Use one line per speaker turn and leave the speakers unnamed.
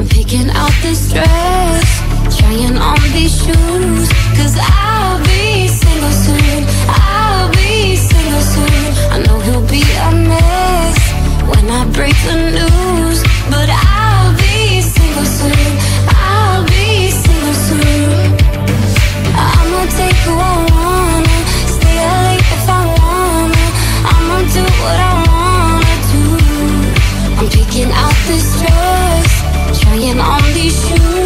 I'm picking out this dress, trying on these shoes. Cause I'll be single soon, I'll be single soon. I know he'll be a mess when I break the news. But I'll be single soon, I'll be single soon. I'ma take who I wanna, stay out late if I wanna. I'ma do what I wanna do. I'm picking out this dress, these shoes,